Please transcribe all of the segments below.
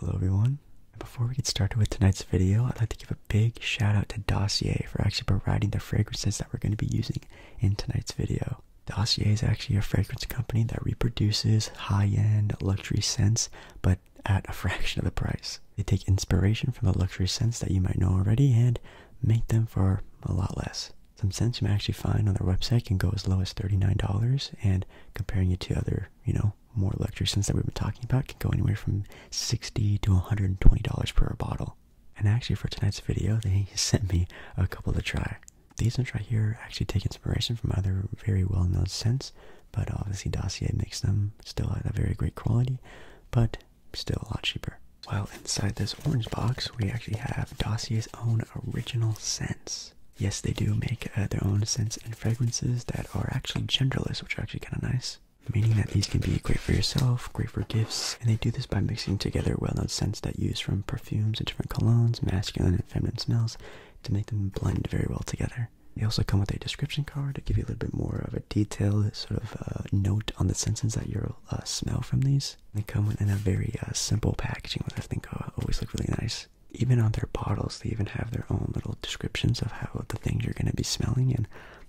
Hello everyone. Before we get started with tonight's video, I'd like to give a big shout out to Dossier for actually providing the fragrances that we're going to be using in tonight's video. Dossier is actually a fragrance company that reproduces high-end luxury scents, but at a fraction of the price. They take inspiration from the luxury scents that you might know already and make them for a lot less. Some scents you may actually find on their website can go as low as $39, and comparing it to other, you know, more scents that we've been talking about can go anywhere from 60 to $120 per bottle. And actually for tonight's video, they sent me a couple to try. These ones right here actually take inspiration from other very well-known scents, but obviously Dossier makes them still at a very great quality, but still a lot cheaper. While inside this orange box, we actually have Dossier's own original scents. Yes, they do make uh, their own scents and fragrances that are actually genderless, which are actually kind of nice. Meaning that these can be great for yourself, great for gifts, and they do this by mixing together well-known scents that use from perfumes and different colognes, masculine and feminine smells, to make them blend very well together. They also come with a description card to give you a little bit more of a detailed sort of uh, note on the senses that you'll uh, smell from these. They come in a very uh, simple packaging, which I think uh, always look really nice. Even on their bottles, they even have their own little descriptions of how the things you're going to be smelling, and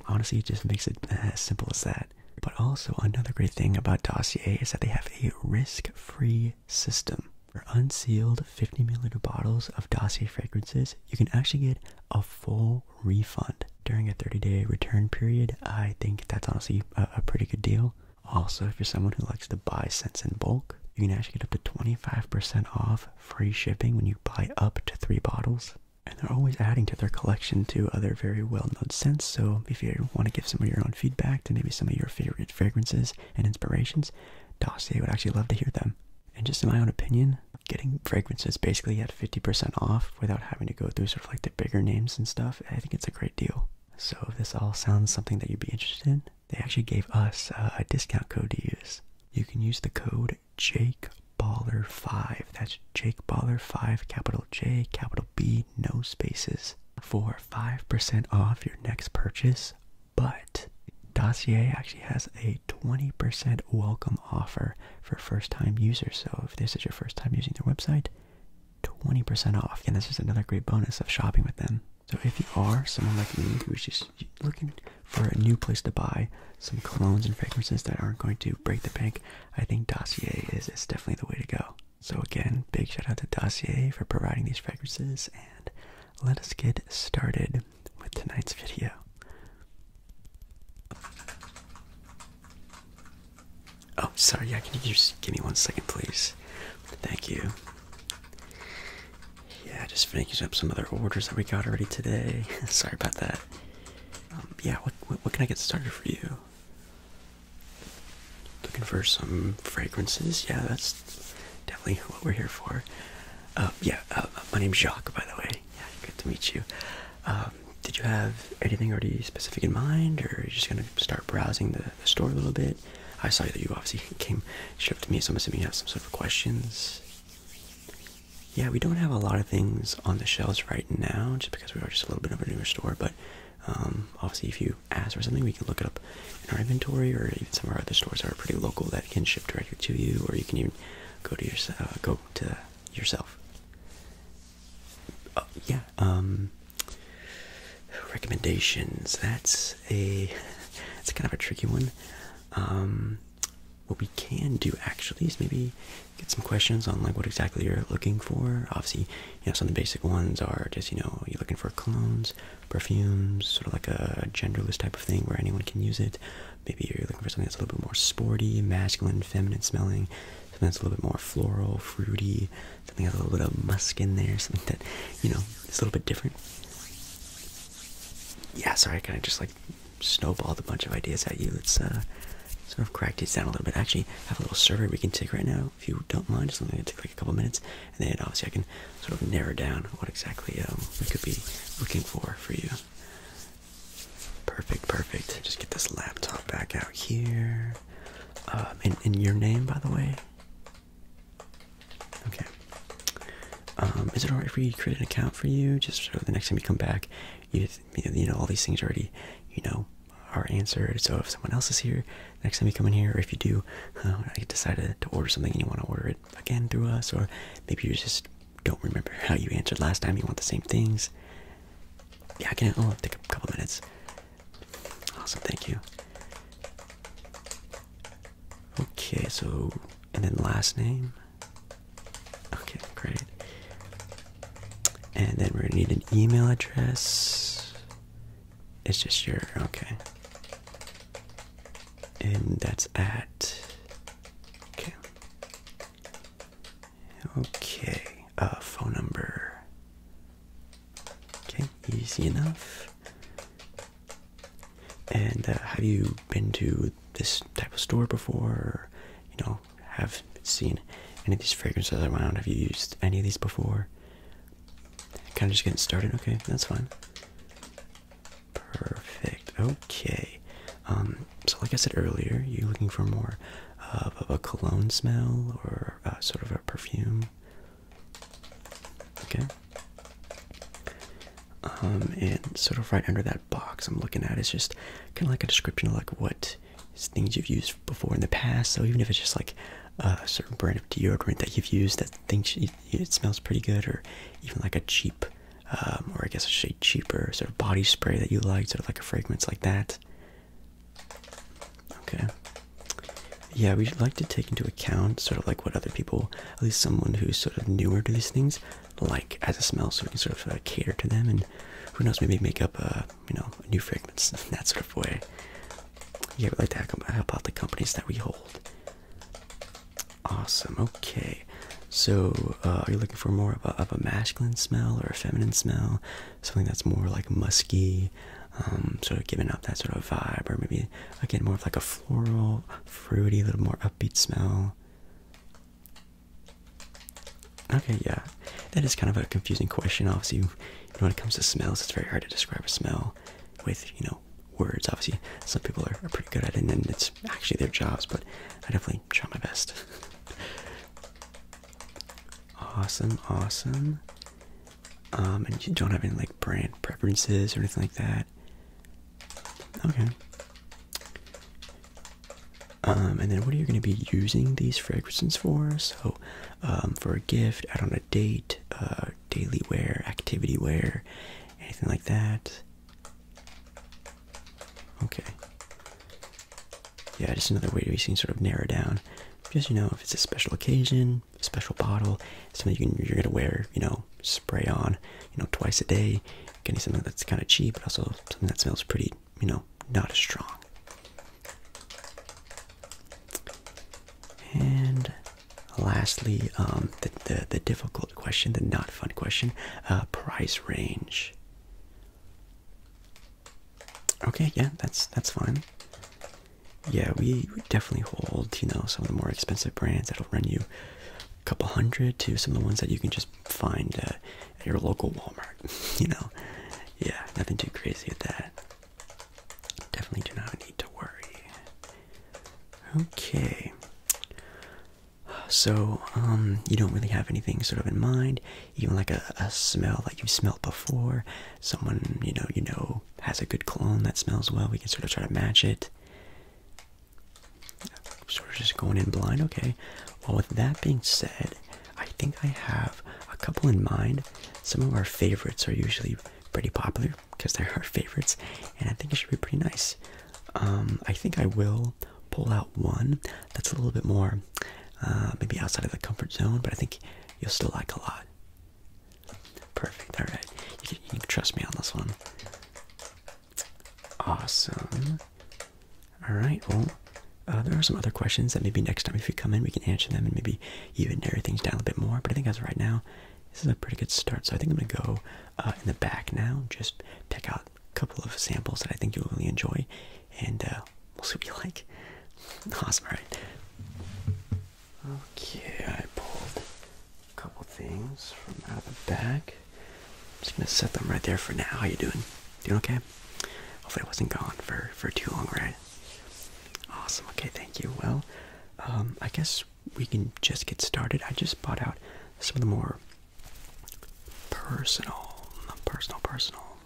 honestly, it just makes it as simple as that. But also, another great thing about Dossier is that they have a risk-free system. For unsealed 50 milliliter bottles of Dossier fragrances, you can actually get a full refund during a 30 day return period. I think that's honestly a, a pretty good deal. Also, if you're someone who likes to buy scents in bulk, you can actually get up to 25% off free shipping when you buy up to three bottles. And they're always adding to their collection to other very well known scents. So if you want to give some of your own feedback to maybe some of your favorite fragrances and inspirations, Dossier would actually love to hear them. And just in my own opinion, getting fragrances basically at 50% off without having to go through sort of like the bigger names and stuff, I think it's a great deal. So if this all sounds something that you'd be interested in, they actually gave us uh, a discount code to use. You can use the code JakeBaller5. That's JakeBaller5, capital J, capital B, no spaces, for 5% off your next purchase. But Dossier actually has a 20% welcome offer for first time users. So if this is your first time using their website, 20% off. And this is another great bonus of shopping with them. So if you are someone like me who's just looking for a new place to buy some colognes and fragrances that aren't going to break the bank, I think Dossier is, is definitely the way to go. So again, big shout out to Dossier for providing these fragrances and let us get started with tonight's video. Oh, sorry, yeah, can you just give me one second, please? Thank you. Yeah, just finishing up some other orders that we got already today. sorry about that. Um, yeah, what, what, what can I get started for you? Looking for some fragrances? Yeah, that's definitely what we're here for. Uh, yeah, uh, my name's Jacques, by the way. Yeah, good to meet you. Um, did you have anything already specific in mind, or are you just gonna start browsing the, the store a little bit? I saw that you obviously came straight up to me, so I'm assuming you have some sort of questions. Yeah, we don't have a lot of things on the shelves right now, just because we are just a little bit of a newer store. But um, obviously, if you ask for something, we can look it up in our inventory, or even some of our other stores that are pretty local that can ship directly to you, or you can even go to your uh, go to yourself. Uh, yeah. Um, recommendations. That's a that's kind of a tricky one. Um, what we can do actually is maybe get some questions on like what exactly you're looking for. Obviously, you know, some of the basic ones are just, you know, you're looking for colognes, perfumes, sort of like a genderless type of thing where anyone can use it. Maybe you're looking for something that's a little bit more sporty, masculine, feminine smelling, something that's a little bit more floral, fruity, something has a little bit of musk in there, something that, you know, is a little bit different. Yeah, sorry, I kind of just like snowballed a bunch of ideas at you. Let's uh, sort of crack these down a little bit. Actually, have a little survey we can take right now, if you don't mind. Just something that take like a couple minutes, and then obviously I can sort of narrow down what exactly um, we could be looking for for you. Perfect, perfect. Just get this laptop back out here. Um, in, in your name, by the way. Okay. Um, is it alright if we create an account for you? Just so the next time you come back, you you know all these things already, you know, are answered. So if someone else is here next time you come in here, or if you do, uh, I decided to order something and you want to order it again through us, or maybe you just don't remember how you answered last time, you want the same things. Yeah, I can. Oh, take a couple minutes. Awesome, thank you. Okay, so and then last name. Okay, great. And then we're gonna need an email address. It's just your okay. And that's at okay. Okay. Uh phone number. Okay, easy enough. And uh, have you been to this type of store before? Or, you know, have seen any of these fragrances around? Have you used any of these before? Kind of just getting started. Okay, that's fine. Perfect. Okay. Um, so, like I said earlier, you're looking for more of a cologne smell or uh, sort of a perfume. Okay. Um, and sort of right under that box I'm looking at is just kind of like a description of like what things you've used before in the past. So even if it's just like a certain brand of deodorant that you've used that thinks it smells pretty good, or even like a cheap, um, or I guess a cheaper sort of body spray that you like, sort of like a fragrance like that. Okay. Yeah, we'd like to take into account sort of like what other people, at least someone who's sort of newer to these things, like as a smell, so we can sort of uh, cater to them, and who knows, maybe make up a you know a new fragrance in that sort of way. Yeah, we'd like to help out the companies that we hold. Awesome. Okay. So, uh, are you looking for more of a, of a masculine smell or a feminine smell? Something that's more like musky, um, sort of giving up that sort of vibe, or maybe again more of like a floral, fruity, a little more upbeat smell. Okay, yeah, that is kind of a confusing question. Obviously, you know, when it comes to smells, it's very hard to describe a smell with you know words. Obviously, some people are, are pretty good at it, and it's actually their jobs. But I definitely try my best. awesome, awesome. Um, and you don't have any like brand preferences or anything like that. Okay. Um, and then what are you going to be using these fragrances for? So, um, for a gift, out on a date, uh, daily wear, activity wear, anything like that. Okay. Yeah, just another way to see sort of narrow down. Just you know, if it's a special occasion, a special bottle, something you can, you're gonna wear, you know, spray on, you know, twice a day. Getting something that's kind of cheap, but also something that smells pretty, you know, not as strong. And lastly, um, the, the, the difficult question, the not fun question, uh, price range. Okay, yeah, that's that's fine. Yeah, we, definitely hold, you know, some of the more expensive brands that'll run you a couple hundred to some of the ones that you can just find uh, at your local Walmart. you know, yeah, nothing too crazy with that. Definitely do not need to worry. Okay. So, um, you don't really have anything sort of in mind, even like a, a smell that you've smelled before. Someone, you know, you know has a good cologne that smells well. We can sort of try to match it. Sort of just going in blind. Okay. Well, with that being said, I think I have a couple in mind. Some of our favorites are usually pretty popular because they're our favorites, and I think it should be pretty nice. Um, I think I will pull out one that's a little bit more, uh, maybe outside of the comfort zone, but I think you'll still like a lot. Perfect. All right, you can, you can trust me on this one. Awesome. All right. Well, uh, there are some other questions that maybe next time if you come in we can answer them and maybe even narrow things down a bit more. But I think as of right now, this is a pretty good start. So I think I'm gonna go uh, in the back now, just pick out a couple of samples that I think you'll really enjoy, and uh, we'll see what you like. Awesome. right? Okay, I pulled a couple things from out of the back. just gonna set them right there for now. How you doing? Doing okay? Hopefully I wasn't gone for, for too long, right? Awesome. Okay, thank you. Well, um, I guess we can just get started. I just bought out some of the more personal, personal, personal,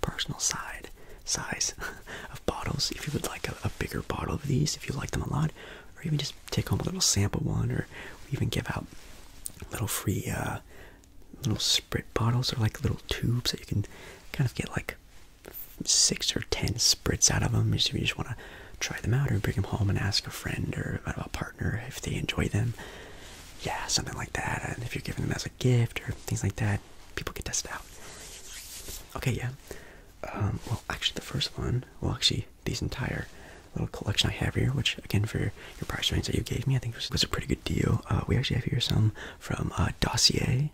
personal side size of bottles if you would like a, a bigger bottle of these, if you like them a lot, or even just take home a little sample one, or even give out little free uh, little sprit bottles or like little tubes that you can kind of get like six or ten sprits out of them. If you just want to try them out or bring them home and ask a friend or a partner if they enjoy them. Yeah, something like that. And if you're giving them as a gift or things like that, people can test it out. Okay, yeah. Um, well, actually, the first one, well, actually, these entire little collection I have here, which again for your price range that you gave me, I think was, was a pretty good deal. Uh, we actually have here some from uh, Dossier.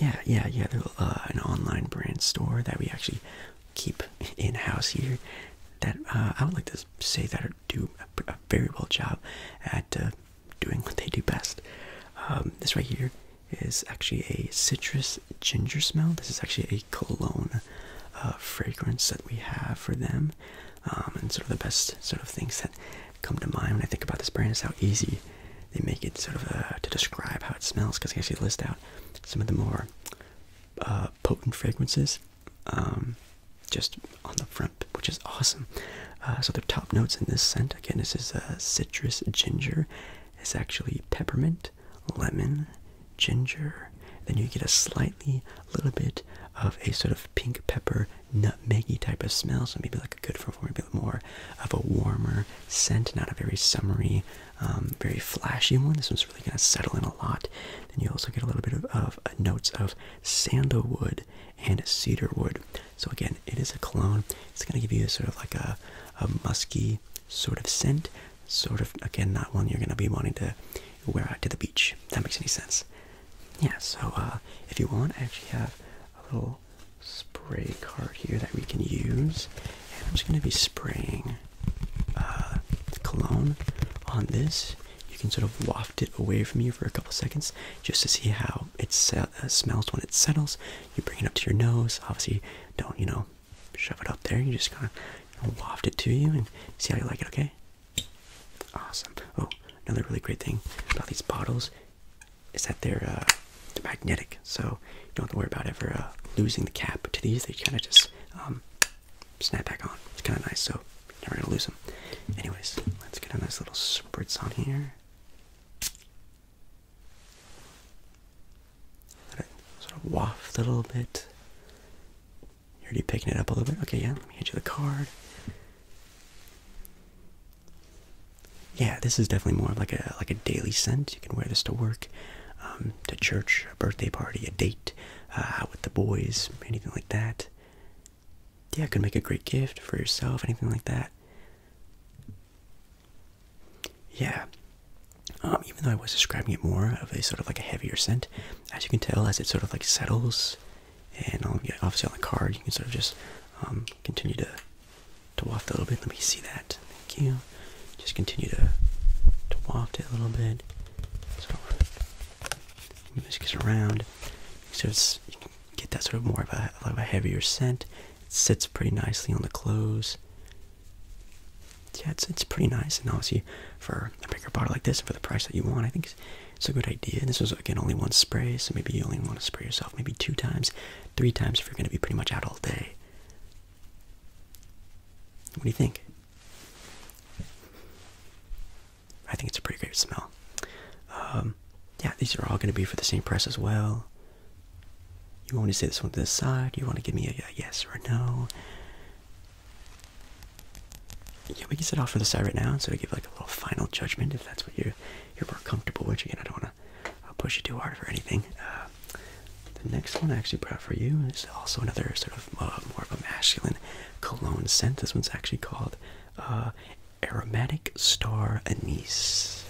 Yeah, yeah, yeah. They're uh, an online brand store that we actually keep in house here. That uh, I would like to say that do a, very well job at uh, doing what they do best. Um, this right here is actually a citrus ginger smell. This is actually a cologne uh, fragrance that we have for them. Um, and sort of the best sort of things that come to mind when I think about this brand is how easy they make it sort of uh, to describe how it smells because I actually list out some of the more uh, potent fragrances um, just on the front, which is awesome. Uh, so the top notes in this scent, again, this is uh, citrus ginger. It's actually peppermint, lemon, ginger. Then you get a slightly, little bit of a sort of pink pepper, nutmeggy type of smell. So maybe like a good for maybe more of a warmer scent, not a very summery, um, very flashy one. This one's really going to settle in a lot. Then you also get a little bit of, of notes of sandalwood and cedarwood. So again, it is a cologne. It's going to give you a sort of like a, a musky sort of scent. Sort of, again, not one you're going to be wanting to wear out to the beach. If that makes any sense. Yeah, so uh, if you want, I actually have a little spray card here that we can use. And I'm just going to be spraying uh, cologne on this. You can sort of waft it away from you for a couple seconds just to see how it uh, smells when it settles. You bring it up to your nose. Obviously, don't, you know, shove it up there. You just kind of you know, waft it to you and see how you like it, okay? Awesome. Oh, another really great thing about these bottles is that they're, uh, magnetic, so you don't have to worry about ever uh, losing the cap to these. They kind of just um, snap back on. It's kind of nice, so you're never gonna lose them. Anyways, let's get a nice little spritz on here. Let it sort of waft a little bit. You're already picking it up a little bit. Okay, yeah. Let me hand you the card. Yeah, this is definitely more like a like a daily scent. You can wear this to work, um, to church, a birthday party, a date, uh, out with the boys, anything like that. Yeah, could make a great gift for yourself, anything like that. Yeah. Um, even though I was describing it more of a sort of like a heavier scent, as you can tell, as it sort of like settles, and um, obviously on the card, you can sort of just um, continue to to waft a little bit. Let me see that. Thank you. Just continue to to waft it a little bit. Move this around. So it's, you get that sort of more of a, a heavier scent. It sits pretty nicely on the clothes. Yeah, it's, it's pretty nice. And obviously, for a bigger bottle like this, and for the price that you want, I think it's, it's a good idea. This was, again, only one spray, so maybe you only want to spray yourself maybe two times, three times if you're going to be pretty much out all day. What do you think? I think it's a pretty great smell. Um, these are all going to be for the same price as well. You want me to say this one to the side? You want to give me a, a yes or a no? Yeah, we can set off for the side right now and sort of give like a little final judgment if that's what you're you're more comfortable with. Again, I don't want to uh, push you too hard for anything. Uh, the next one I actually brought for you is also another sort of uh, more of a masculine cologne scent. This one's actually called uh, Aromatic Star Anise.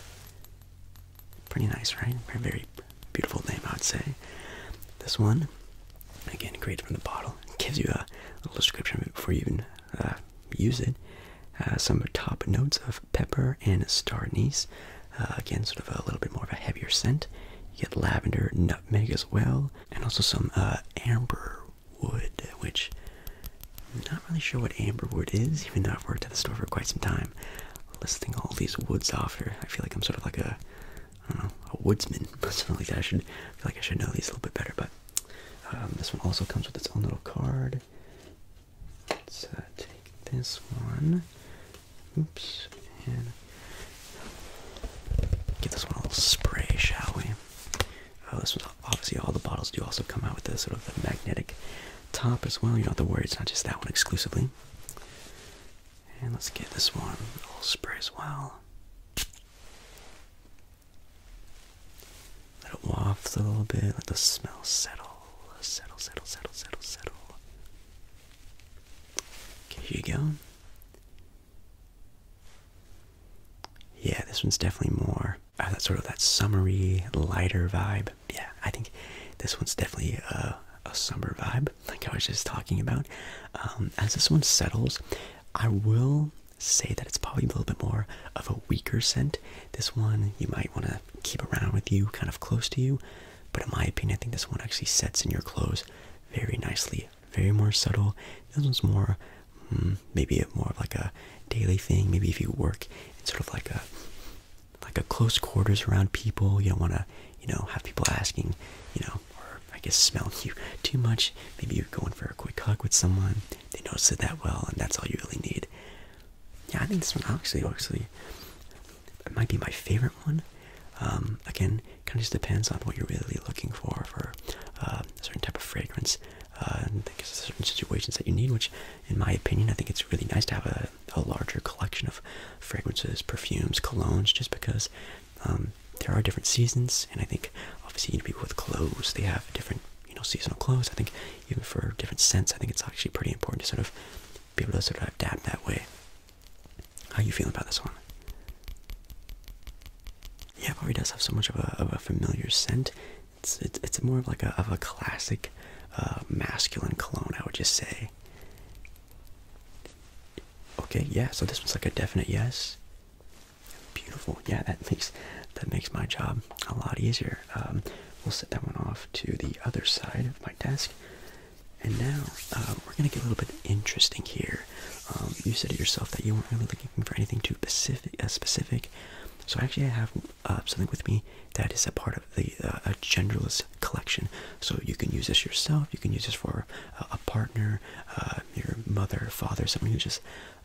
Pretty nice, right? Very, very beautiful name, I would say. This one, again, great from the bottle. gives you a little description before you even uh, use it. Uh, some top notes of pepper and star anise. Uh, again, sort of a little bit more of a heavier scent. You get lavender, nutmeg as well, and also some uh, amber wood, which I'm not really sure what amber wood is, even though I've worked at the store for quite some time. Listing all these woods off here, I feel like I'm sort of like a, I don't know, a woodsman. Something like that. I should feel like I should know these a little bit better. But um, this one also comes with its own little card. Let's uh, take this one. Oops. And give this one a little spray, shall we? Oh, this one's obviously all the bottles do also come out with this sort of a magnetic top as well. You don't have to worry, it's not just that one exclusively. And let's get this one a little spray as well. Let it waft a little bit, let the smell settle. Settle, settle, settle, settle, settle. Okay, here you go. Yeah, this one's definitely more uh, that sort of that summery, lighter vibe. Yeah, I think this one's definitely a, a summer vibe, like I was just talking about. Um, as this one settles, I will say that it's probably a little bit more of a weaker scent. This one you might want to keep around with you, kind of close to you. But in my opinion, I think this one actually sets in your clothes very nicely, very more subtle. This one's more, mm, maybe more of like a daily thing. Maybe if you work in sort of like a like a close quarters around people, you don't want to, you know, have people asking, you know, or I guess smelling you too much. Maybe you're going for a quick hug with someone. They notice it that well, and that's all you really need. Yeah, I think this one actually, actually, it might be my favorite one. Um, again, kind of just depends on what you're really looking for for uh, a certain type of fragrance. Uh, and there's certain situations that you need, which, in my opinion, I think it's really nice to have a, a larger collection of fragrances, perfumes, colognes, just because um, there are different seasons, and I think obviously you know, people with clothes, they have different, you know, seasonal clothes. I think even for different scents, I think it's actually pretty important to sort of be able to sort of adapt that way. How you feeling about this one? Yeah, probably does have so much of a, of a familiar scent. It's, it's, it's more of like a, of a classic uh, masculine cologne, I would just say. Okay, yeah, so this one's like a definite yes. Beautiful. Yeah, that makes that makes my job a lot easier. Um, we'll set that one off to the other side of my desk. And now uh, we're gonna get a little bit interesting here. Um, you said it yourself that you weren't really looking for anything too specific. Uh, specific. So actually, I have uh, something with me that is a part of the uh, a genderless collection. So you can use this yourself. You can use this for uh, a partner, uh, your mother, father, someone who just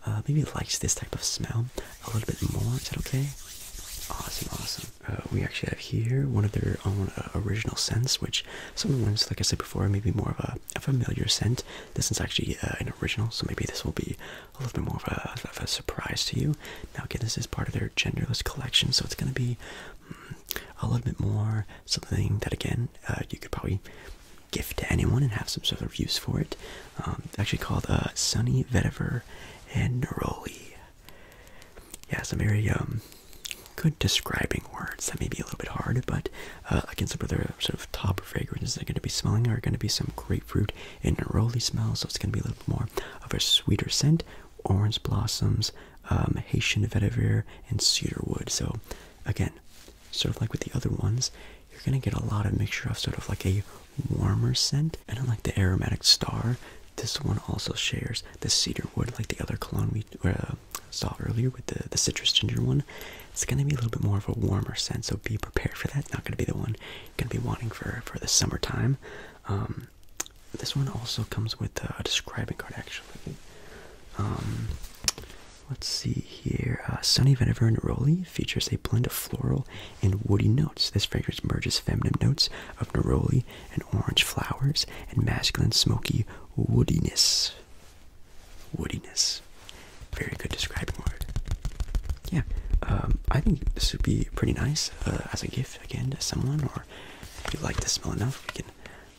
uh, maybe likes this type of smell a little bit more. Is that okay? Awesome, awesome. Uh, we actually have here one of their own uh, original scents, which some of the ones, like I said before, may be more of a, a familiar scent. This is actually uh, an original, so maybe this will be a little bit more of a, of a surprise to you. Now, again, this is part of their genderless collection, so it's going to be mm, a little bit more something that, again, uh, you could probably gift to anyone and have some sort of use for it. Um, it's actually called uh, Sunny Vetiver and Neroli. Yeah, some very um, good describing words that may be a little bit hard, but uh, again, some of their sort of top fragrances they're going to be smelling are going to be some grapefruit and neroli smells, so it's going to be a little more of a sweeter scent. Orange blossoms, um, Haitian vetiver, and cedarwood. So, again, sort of like with the other ones, you're going to get a lot of mixture of sort of like a warmer scent, and unlike the aromatic star, this one also shares the cedar wood, like the other cologne we uh, saw earlier with the, the citrus ginger one. It's going to be a little bit more of a warmer scent, so be prepared for that. not going to be the one you're going to be wanting for, for the summertime. Um, this one also comes with a describing card, actually. Um, let's see here. Uh, Sunny Vetiver Neroli features a blend of floral and woody notes. This fragrance merges feminine notes of neroli and orange flowers and masculine smoky woodiness. Woodiness. Very good describing word. Yeah, um, I think this would be pretty nice uh, as a gift again to someone, or if you like the smell enough, we can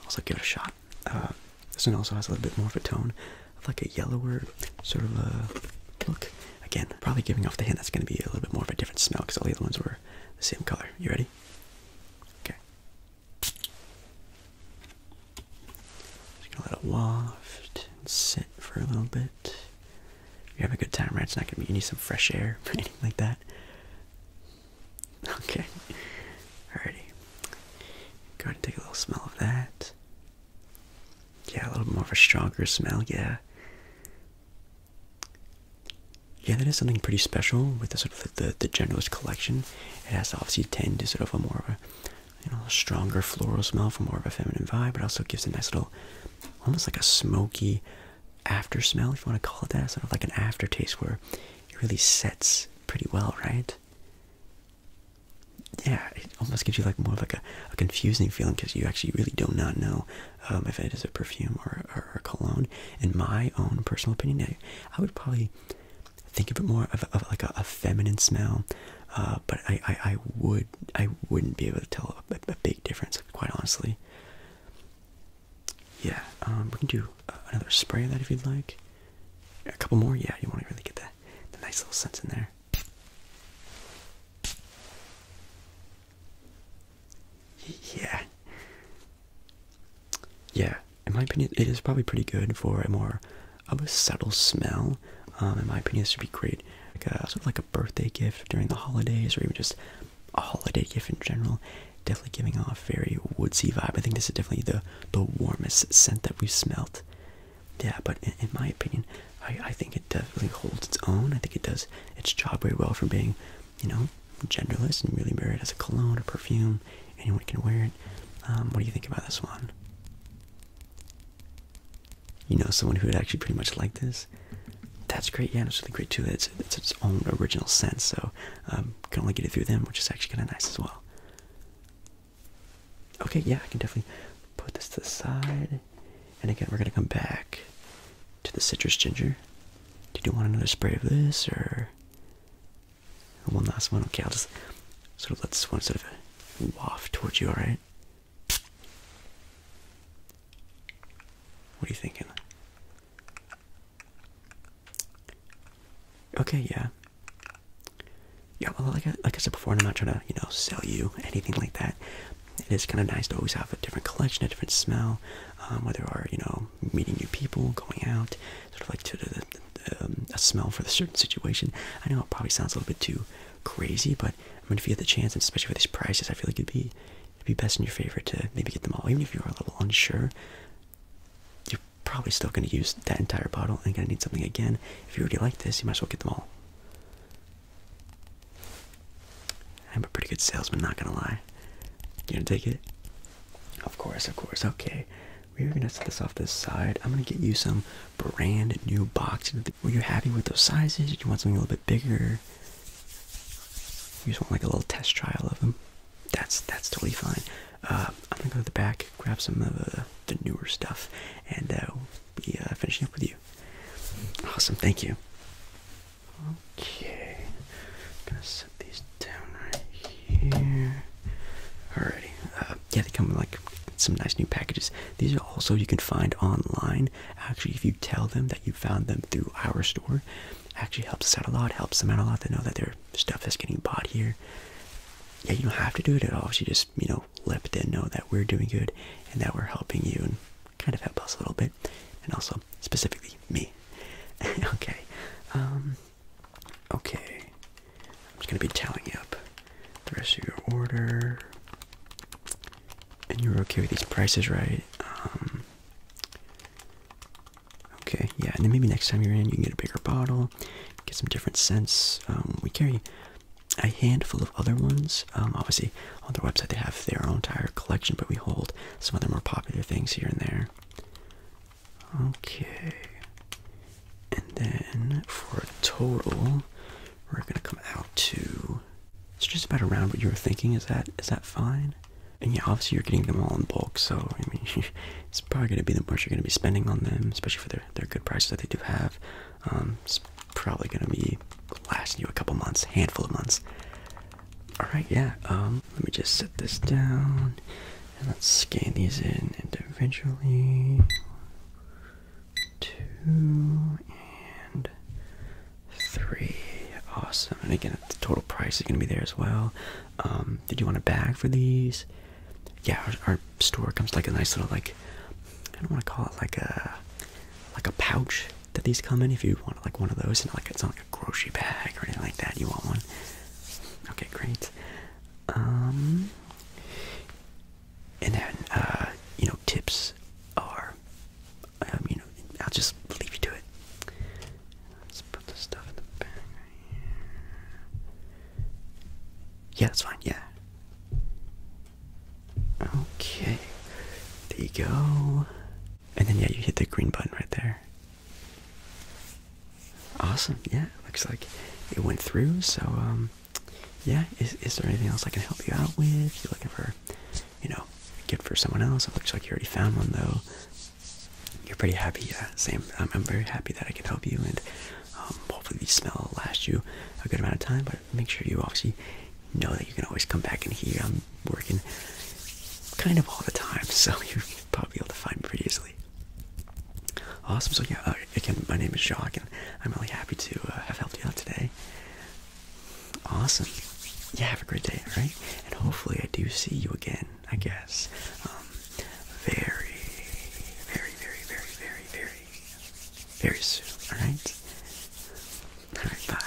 also give it a shot. Uh, this one also has a little bit more of a tone of like a yellower sort of a look. Again, probably giving off the hint that's going to be a little bit more of a different smell because all the other ones were the same color. You ready? Okay. Just gonna let it waft and sit for a little bit. You have a good time, right? It's not gonna be you need some fresh air or anything like that. Okay. Alrighty. Go ahead and take a little smell of that. Yeah, a little bit more of a stronger smell, yeah. Yeah, that is something pretty special with the sort of the, the, genderless collection. It has to obviously tend to sort of a more of a you know, stronger floral smell for more of a feminine vibe, but also gives a nice little almost like a smoky after smell, if you want to call it that, sort of like an aftertaste where it really sets pretty well, right? Yeah, it almost gives you like more of like a, a confusing feeling because you actually really do not know um, if it is a perfume or, or, or cologne. In my own personal opinion, I, I would probably think of it more of, of like a, a feminine smell, uh, but I, I, I would I wouldn't be able to tell a, a big difference, quite honestly. Yeah, um, we can do uh, another spray of that if you'd like. A couple more, yeah. You want to really get that the nice little scents in there. Yeah. Yeah, in my opinion, it is probably pretty good for a more of a subtle smell. Um, in my opinion, this would be great, like a, sort of like a birthday gift during the holidays, or even just a holiday gift in general. Definitely giving off very woodsy vibe. I think this is definitely the the warmest scent that we've smelt. Yeah, but in, in my opinion, I, I think it definitely holds its own. I think it does its job very well for being, you know, genderless and really wear it as a cologne or perfume. Anyone can wear it. Um, what do you think about this one? You know someone who would actually pretty much like this? That's great. Yeah, it's really great too. It's it's its own original sense, so um, can only get it through them, which is actually kind of nice as well. Okay, yeah, I can definitely put this to the side. And again, we're gonna come back to the citrus ginger. Did you want another spray of this or one last one? Okay, I'll just sort of let this one sort of waft towards you, alright? What are you thinking? Okay, yeah. Yeah, well, like I, like I said before, and I'm not trying to, you know, sell you anything like that. It is kind of nice to always have a different collection, a different smell, um, whether or, you know meeting new people, going out, sort of like to the, the, um, a smell for the certain situation. I know it probably sounds a little bit too crazy, but I mean, if you get the chance, and especially for these prices, I feel like it'd be it'd be best in your favor to maybe get them all, even if you're a little unsure. Probably still going to use that entire bottle and going to need something again. If you already like this, you might as well get them all. I'm a pretty good salesman, not gonna lie. You gonna take it? Of course, of course. Okay, we're gonna set this off this side. I'm gonna get you some brand new box. Were you happy with those sizes? Did you want something a little bit bigger? You just want like a little test trial of them. That's that's totally fine. Uh, I'm gonna go to the back, grab some of the, the newer stuff, and uh, be uh, finishing up with you. Awesome, thank you. Okay, gonna set these down right here. Alrighty. Uh, yeah, they come with like some nice new packages. These are also you can find online. Actually, if you tell them that you found them through our store, actually helps us out a lot. Helps them out a lot to know that their stuff is getting bought here. Yeah, you don't have to do it at all. You just you know let them know that we're doing good and that we're helping you and kind of help us a little bit, and also specifically me. okay. Um. Okay. I'm just gonna be tallying up the rest of your order. And you're okay with these prices, right? Um, okay, yeah, and then maybe next time you're in, you can get a bigger bottle, get some different scents. Um, we carry a handful of other ones. Um, obviously, on their website, they have their own entire collection, but we hold some of the more popular things here and there. Okay. And then for a total, we're gonna come out to it's just about around what you were thinking. Is that is that fine? And yeah, obviously you're getting them all in bulk, so I mean, it's probably going to be the most you're going to be spending on them, especially for their their good prices that they do have. Um, it's probably going to be lasting you a couple months, handful of months. All right, yeah. Um, let me just set this down, and let's scan these in individually. Two and three. Awesome. And again, the total price is going to be there as well. Um, did you want a bag for these? Yeah, our, our store comes like a nice little like I don't want to call it like a like a pouch that these come in. If you want like one of those, and like it's not like a grocery bag or anything like that, you want one. Okay, great. Um, and then uh, you know, tips are um, you know, I'll just leave you to it. Let's put the stuff in the bag right here. Yeah, that's fine. Yeah. Okay. There you go. And then yeah, you hit the green button right there. Awesome. Yeah, looks like it went through. So, um, yeah, is, is there anything else I can help you out with? You're looking for, you know, a gift for someone else? It looks like you already found one though. You're pretty happy, yeah. Same. I'm, I'm very happy that I can help you, and um, hopefully these smell will last you a good amount of time. But make sure you obviously know that you can always come back in here. I'm working kind of all the time, so you'll probably be able to find me pretty easily. Awesome. So yeah, uh, again, my name is Jacques, and I'm really happy to uh, have helped you out today. Awesome. Yeah, have a great day, alright? And hopefully I do see you again, I guess. Um, very, very, very, very, very, very, very soon, alright? Alright, bye.